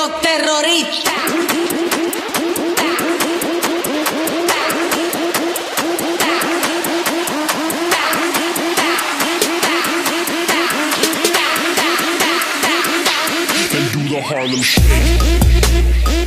los terroristas. Harlem Shake.